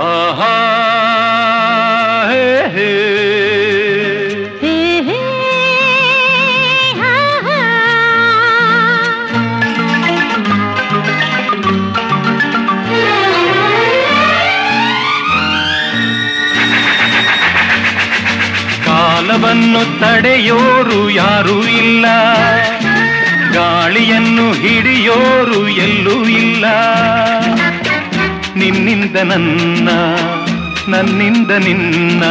ಆಹಾ ಹೇ ಹೇ. ಕಾಲವನ್ನು ತಡೆಯೋರು ಯಾರೂ ಇಲ್ಲ. ಗಾಳಿಯನ್ನು ಹಿಡಿಯೋರು ಎಲ್ಲೂ ಇಲ್ಲ. ನಿನ್ನಿಂದ ನನ್ನ ನನ್ನಿಂದ ನಿನ್ನ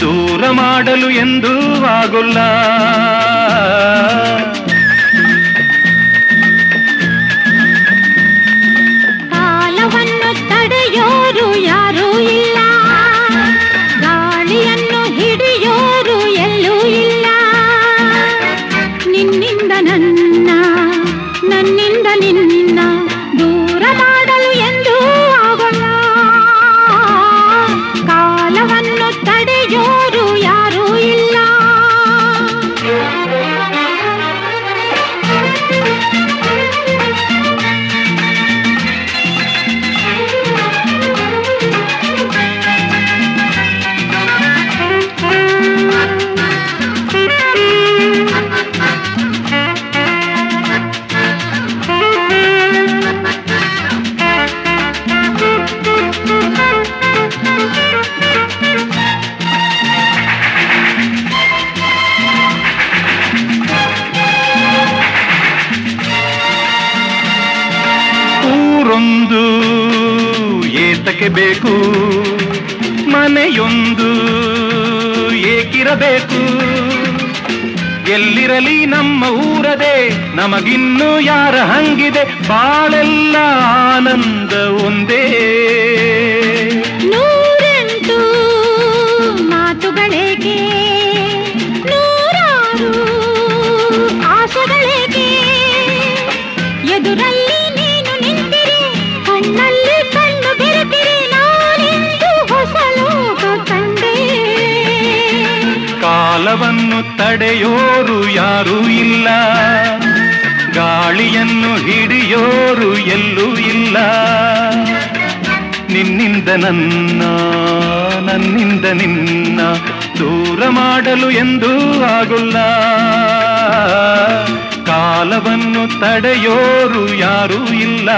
ದೂರ ಮಾಡಲು ಎಂದೂ ಆಗುಲ್ಲ. ಏತಕ್ಕೆ ಬೇಕು. ಮನೆಯೊಂದು ಏಕಿರಬೇಕು. ಎಲ್ಲಿರಲಿ ನಮ್ಮ ಊರದೆ ನಮಗಿನ್ನೂ ಯಾರ ಹಂಗಿದೆ? ಬಾಳೆಲ್ಲ ಆನಂದ ಒಂದೇ. ತಡೆಯೋರು ಯಾರೂ ಇಲ್ಲ. ಗಾಳಿಯನ್ನು ಹಿಡಿಯೋರು ಎಲ್ಲೂ ಇಲ್ಲ. ನಿನ್ನಿಂದ ನನ್ನ, ನನ್ನಿಂದ ನಿನ್ನ ದೂರ ಮಾಡಲು ಎಂದೂ ಆಗುಲ್ಲ. ಕಾಲವನ್ನು ತಡೆಯೋರು ಯಾರೂ ಇಲ್ಲ.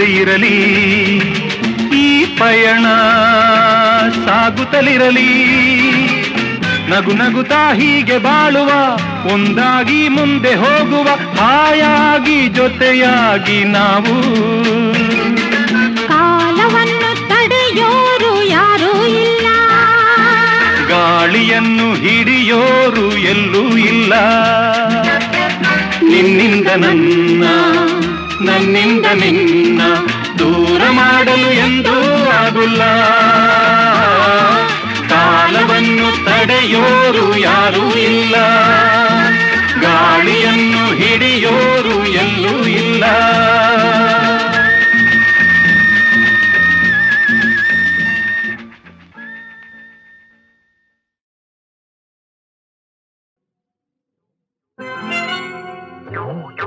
ಇರಲಿ ಈ ಪಯಣ ಸಾಗುತ್ತಲಿರಲಿ. ನಗು ನಗುತ್ತಾ ಹೀಗೆ ಬಾಳುವ ಒಂದಾಗಿ ಮುಂದೆ ಹೋಗುವ ಹಾಯಾಗಿ ಜೊತೆಯಾಗಿ ನಾವು. ಕಾಲವನ್ನು ತಡೆಯೋರು ಯಾರೂ ಇಲ್ಲ. ಗಾಳಿಯನ್ನು ಹಿಡಿಯೋರು ಎಲ್ಲೂ ಇಲ್ಲ. ನಿನ್ನಿಂದ ನನ್ನ ನನ್ನಿಂದ ನಿನ್ನ ದೂರ ಮಾಡಲು ಎಂದೂ ಆಗುಲ್ಲ. ಕಾಲವನ್ನು ತಡೆಯೋರು ಯಾರೂ ಇಲ್ಲ. ಗಾಳಿಯನ್ನು ಹಿಡಿಯೋರು ಎಲ್ಲೂ ಇಲ್ಲ. ಮಾತೊಂದ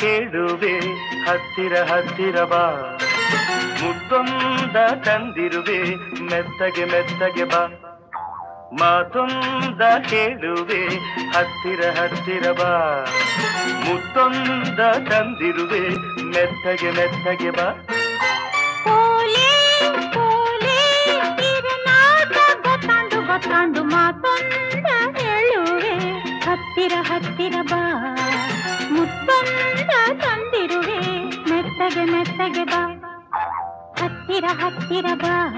ಹೇಳುವೆ ಹತ್ತಿರ ಹತ್ತಿರ ಬಾ. ಮುದ್ದೊಂದ ತಂದಿರುವೆ, ಮೆತ್ತಗೆ ಮೆತ್ತಗೆ ಬಾ. ಮಾತೊಂದ ಕೇಳುವೆ, ಹತ್ತಿರ ಹತ್ತಿರ ಬಾ. ಮುತ್ತೊಂದ ತಂದಿರುವೆ, ಮೆತ್ತಗೆ ಮೆತ್ತಗೆ ಬಾ. ಮಾತೊಂದ ಹೇಳುವೆ, ಹತ್ತಿರ ಹತ್ತಿರ ಬಾ. ಮೆತ್ತಗೆ ಮೆತ್ತಗೆ ಬಾ. ಹತ್ತಿರ ಹತ್ತಿರ ಬಾ.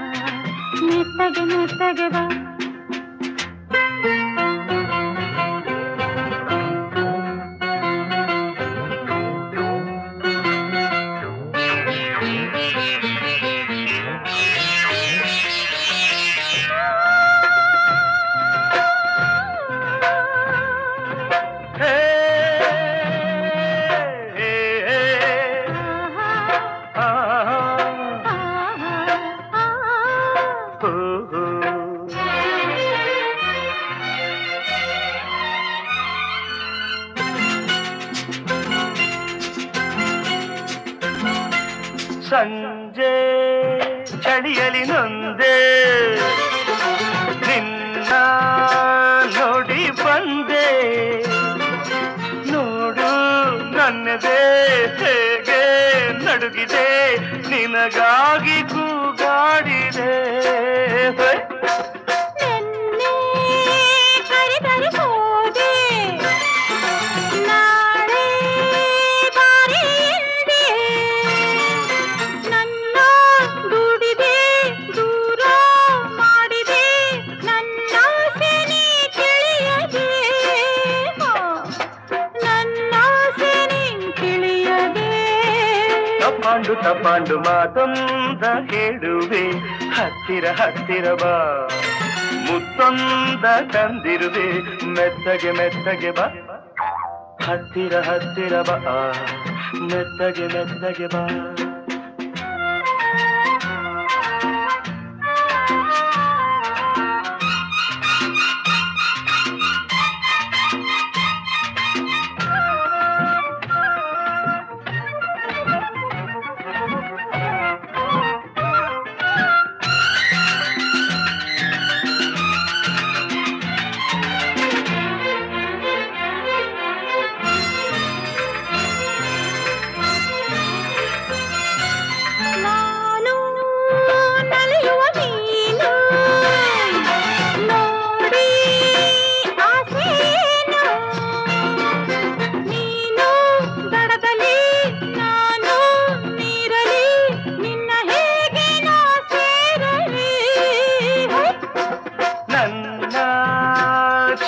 ಮೆತ್ತಗೆ ಮೆತ್ತಗೆ ಬಾ. ನಿನಗಾಗಿ ತಪ್ಪಾಂಡು ತಪ್ಪಾಂಡು ಮಾತೊಂದ ಹೇಳುವೆ. ಹತ್ತಿರ ಹತ್ತಿರ ಬಾ. ಮುತ್ತೊಂದ ತಂದಿರುವೆ. ಮೆತ್ತಗೆ ಮೆತ್ತಗೆ ಬಾ. ಹತ್ತಿರ ಹತ್ತಿರ ಬಾ. ಮೆತ್ತಗೆ ಮೆತ್ತಗೆ ಬಾ.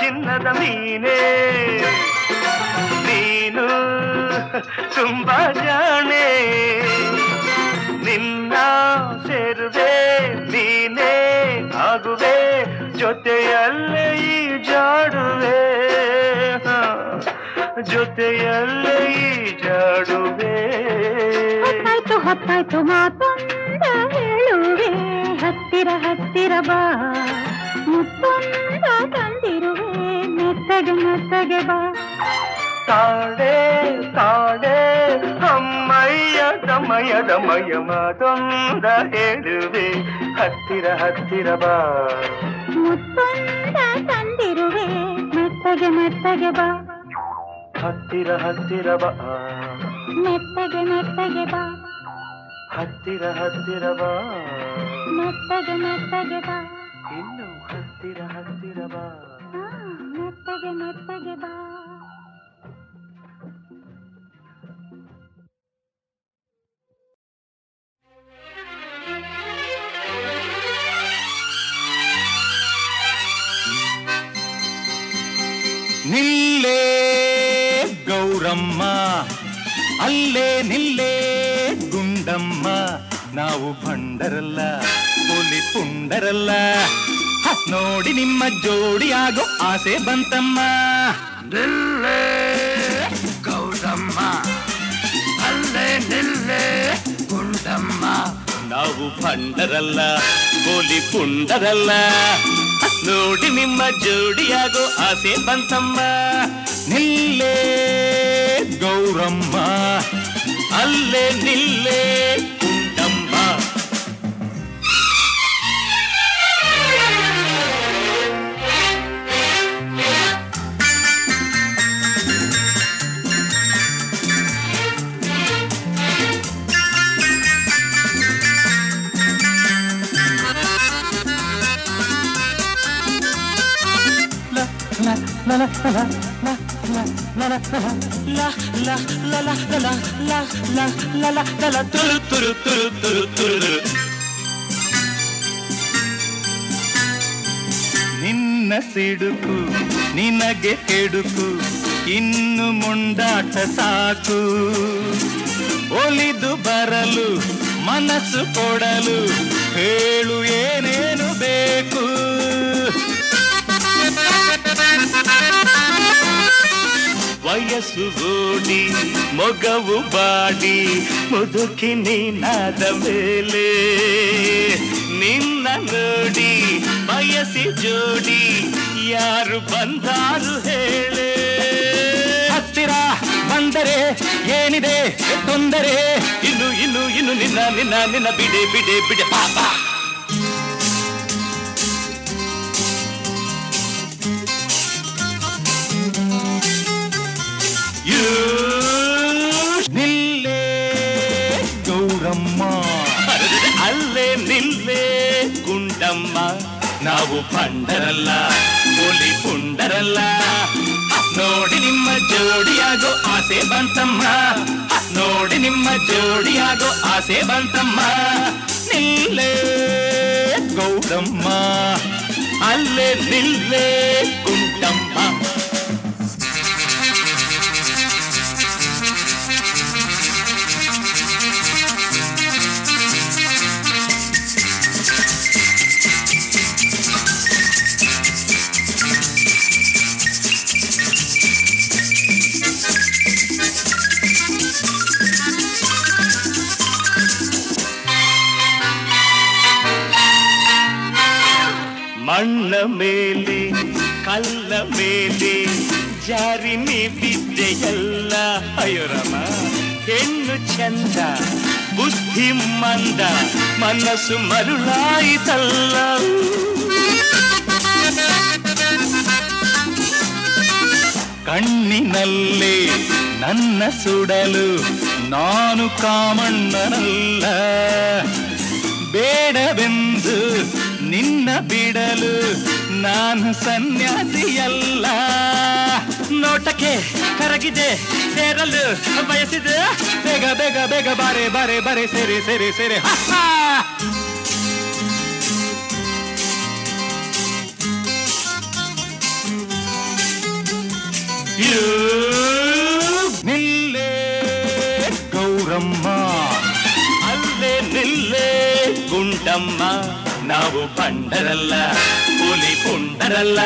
ಚಿನ್ನದ ಮೀನೇ. ನೀನು ತುಂಬಾ ಜಾಣೆ. ನಿನ್ನ ಸೇರುವೆ ನೀನೇ ಆಗುವೆ, ಜೊತೆಯಲ್ಲೇ ಈ ಜಾಡುವೆ. ಜೊತೆಯಲ್ಲೇ ಈ ಜಾಡುವೆ. ಹೊತ್ತಾಯ್ತು ಹೊತ್ತಾಯ್ತು, ಮಾತೊಂದ ಹೇಳುವೆ. ಹತ್ತಿರ ಹತ್ತಿರ ಬಾ. ಮುತ್ತೊಂದ ತಂದಿರುವೆ ಮೆತ್ತಗೆ ಬಾ. ತಾಡೆ ತಾಡೆ ಅಮ್ಮಯ್ಯ ದಮಯ ದಮಯ ಮಾತೊಂದ ಹೇಳುವೆ. ಹತ್ತಿರ ಹತ್ತಿರ ಬಾ. ಮುತ್ತೊಂದ ತಂದಿರುವೆ. ಮೆತ್ತಗೆ ಮೆತ್ತಗೆ ಬಾ. ಹತ್ತಿರ ಹತ್ತಿರ ಬಾ. ಮೆತ್ತಗೆ ಮೆತ್ತಗೆ ಬಾ. ಹತ್ತಿರ ಹತ್ತಿರ ಬಾ. ಮೆತ್ತಗೆ ಮೆತ್ತಗೆ ಬಾ. ಇನ್ನು ಹತ್ತಿರ ಹತ್ತಿರ ಬಾ. ಮೆತ್ತಗೆ ಮೆತ್ತಗೆ ಬಾ. ನಿಲ್ಲೇ ಗೌರಮ್ಮ ಅಲ್ಲೇ ನಿಲ್ಲೇ ಗುಂಡಮ್ಮ. ನಾವು ಭಂಡರಲ್ಲ ಪೊಲಿ ಪುಂಡರಲ್ಲ ನೋಡಿ ನಿಮ್ಮ ಜೋಡಿಯಾಗೋ ಆಸೆ ಬಂತಮ್ಮ. ನಿಲ್ಲೇ ಗೌರಮ್ಮ ಅಲ್ಲೇ ನಿಲ್ಲೇ ಗುಂಡಮ್ಮ. ನಾವು ಭಂಡರಲ್ಲ ಗೋಲಿ ಪುಂಡರಲ್ಲ ನೋಡಿ ನಿಮ್ಮ ಜೋಡಿಯಾಗೋ ಆಸೆ ಬಂತಮ್ಮ. ನಿಲ್ಲೇ ಗೌರಮ್ಮ. ಅಲ್ಲೇ ನಿಲ್ಲೇ ನಿನ್ನ ಸಿಡುಕು ನಿನಗೆ ಕೆಡುಕು ಇನ್ನು ಮುಂಡಾಟ ಸಾಕು. ಒಲಿದು ಬರಲು ಮನಸ್ಸು ಕೊಡಲು ಹೇಳು ಏನೇನು ಬೇಕು. ವಯಸ್ಸು ಓಡಿ ಮೊಗವು ಬಾಡಿ, ಮುದುಕಿ ನೀನಾದ ಮೇಲೆ. ನಿನ್ನ ನೋಡಿ ಬಯಸಿ ಜೋಡಿ, ಯಾರು ಬಂದಾರು ಹೇಳೆ. ಹತ್ತಿರ ಬಂದರೆ ಏನಿದೆ, ತೊಂದರೆ? ಇನ್ನು ಇನ್ನು ಇನ್ನು ನಿನ್ನ ನಿನ್ನ ನಿನ್ನ ಬಿಡೆ ಬಿಡೆ ಬಿಡೆ, ಪಾಪ. ನಿಲ್ಲೇ ಗೌರಮ್ಮ ಅಲ್ಲೇ ನಿಲ್ಲೇ ಗುಂಡಮ್ಮ ನಾವು ಪಂಡರಲ್ಲ ಹುಲಿ ಪುಂಡರಲ್ಲ ನೋಡಿ ನಿಮ್ಮ ಜೋಡಿಯಾಗೋ ಆಸೆ ಬಂತಮ್ಮ ನೋಡಿ ನಿಮ್ಮ ಜೋಡಿಯಾಗೋ ಆಸೆ ಬಂತಮ್ಮ ನಿಲ್ಲೇ ಗೌರಮ್ಮ ಅಲ್ಲೇ ನಿಲ್ಲೇ ಗುಂಡಮ್ಮ ಮಣ್ಣ ಮೇಲೆ, ಕಲ್ಲ ಮೇಲೆ, ಜಾರಿ ನೀ ಬಿದ್ದೆಯಲ್ಲ ಅಯ್ಯೋರಮ್ಮ ಹೆಣ್ಣು ಚಂದ, ಬುದ್ಧಿ ಮಂದ, ಮನಸ್ಸು ಮರುಳಾಯಿತಲ್ಲ. ಕಣ್ಣಿನಲ್ಲೇ ನನ್ನ ಸುಡಲು ನಾನು ಕಾಮಣ್ಣನಲ್ಲ. ಬೇಡವೆಂದು ನಿನ್ನ ಬಿಡಲು ನಾನು ಸನ್ಯಾಸಿಯಲ್ಲ. ನೋಟಕ್ಕೆ ಕರಗಿದೆ ಸೇರಲು ಬಯಸಿದೆ. ಬೇಗ ಬೇಗ ಬೇಗ ಬಾರೆ ಬಾರೆ ಬಾರೆ, ಸೇರಿ ಸೇರಿ ಸೇರಿ. ನಿಲ್ಲೇ ಗೌರಮ್ಮ. ಅಲ್ಲೇ ನಿಲ್ಲೇ ಗುಂಡಮ್ಮ. ನಾವು ಬಂಡರಲ್ಲ ಹುಲಿ ಪುಂಡರಲ್ಲ.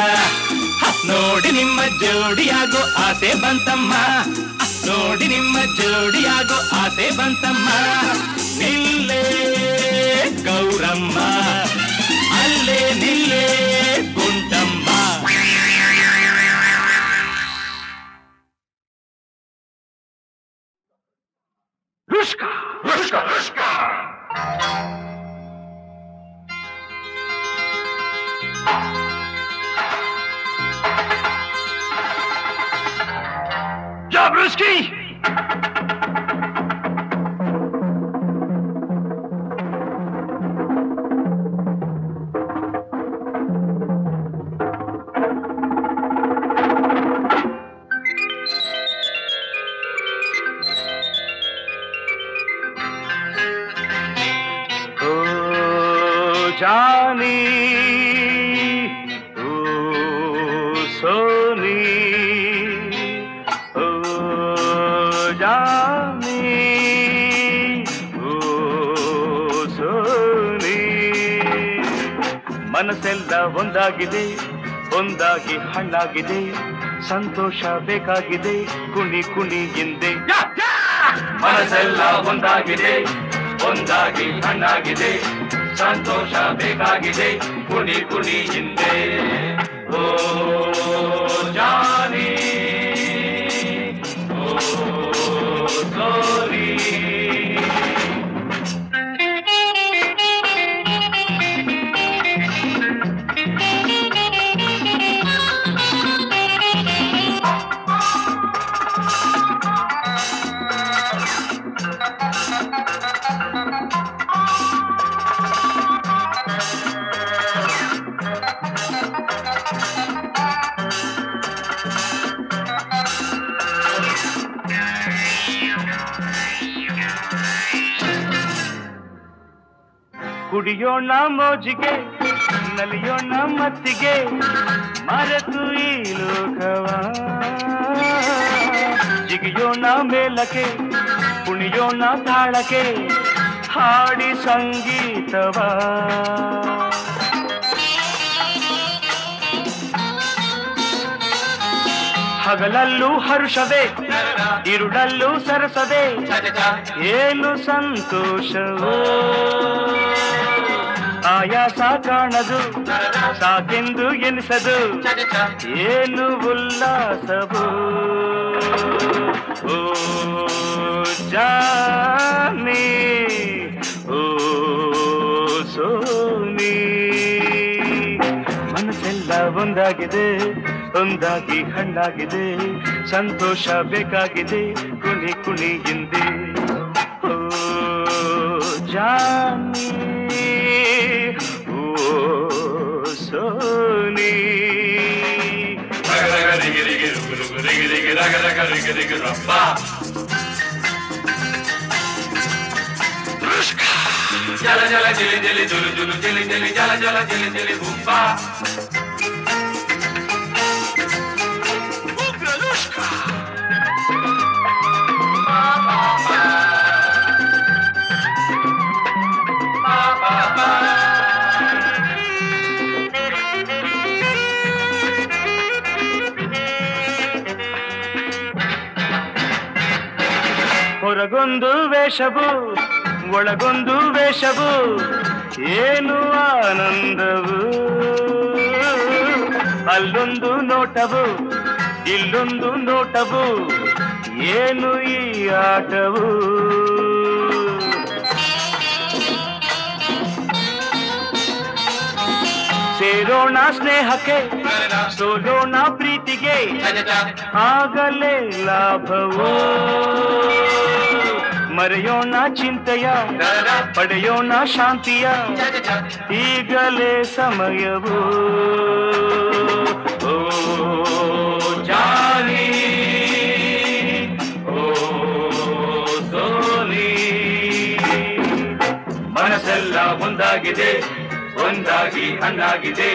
ನೋಡಿ ನಿಮ್ಮ ಜೋಡಿಯಾಗೋ ಆಸೆ ಬಂತಮ್ಮ. ನೋಡಿ ನಿಮ್ಮ ಜೋಡಿಯಾಗೋ ಆಸೆ ಬಂತಮ್ಮ. ನಿಲ್ಲೇ ಗೌರಮ್ಮ. ಅಲ್ಲೇ ನಿಲ್ಲೇ ಗುಂಡಮ್ಮ आबरूज ಒಂದಾಗಿದೆ ಒಂದಾಗಿ ಹಣ್ಣಾಗಿದೆ ಸಂತೋಷ ಬೇಕಾಗಿದೆ, ಕುಣಿ ಕುಣಿ ಹಿಂದೆ. ಮನಸ್ಸೆಲ್ಲ ಒಂದಾಗಿದೆ, ಒಂದಾಗಿ ಹಣ್ಣಾಗಿದೆ ಸಂತೋಷ ಬೇಕಾಗಿದೆ, ಕುಣಿ ಕುಣಿ ಹಿಂದೆ. ಓ ಕುಡಿಯೋಣ ಮೋಜಿಗೆ ನಲಿಯೋಣ ಮತ್ತಿಗೆ ಮರೆತು ಈ ಲೋಕವ. ಜಿಗಿಯೋಣ ಮೇಲಕ್ಕೆ ಕುಣಿಯೋಣ ತಾಳಕ್ಕೆ ಹಾಡಿ ಸಂಗೀತವ. ಹಗಲಲ್ಲೂ ಹರುಷದೆ ಇರುಳಲ್ಲೂ ಸರಸದೆ ಏನು ಸಂತೋಷವೋ. ಆಯಾಸ ಕಾಣದು ಸಾಕೆಂದು ಎನಿಸದು, ಏನು ಉಲ್ಲಾಸವು. ಓ ಜಾನಿ, ಓ ಸೋನಿ. ಮನಸ್ಸೆಲ್ಲ ಒಂದಾಗಿದೆ, ಒಂದಾಗಿ ಹಣ್ಣಾಗಿದೆ, ಸಂತೋಷ ಬೇಕಾಗಿದೆ, ಕುಣಿ ಕುಣಿ ಹಿಂದೆ ಓ Johnny. digga digga digga rumba. Jala jala jili jili julu julu jili jili jala jala jili jili bumba. ಹೊರಗೊಂದು ವೇಷವು, ಒಳಗೊಂದು ವೇಷವು, ಏನು ಆನಂದವು? ಅಲ್ಲೊಂದು ನೋಟವು, ಇಲ್ಲೊಂದು ನೋಟವು, ಏನು ಈ ಆಟವು? ಸೇರೋಣ ಸ್ನೇಹಕ್ಕೆ, ಸೋಲೋಣ ಪ್ರೀತಿಗೆ, ಆಗಲೇ ಲಾಭವು. ಮರೆಯೋಣ ಚಿಂತೆಯ ಪಡೆಯೋಣ ಶಾಂತಿಯ ಈಗಲೇ ಸಮಯವು. ಓ ಓ ಮನಸ್ಸೆಲ್ಲ ಒಂದಾಗಿದೆ ಒಂದಾಗಿ ಹಣ್ಣಾಗಿದೆ.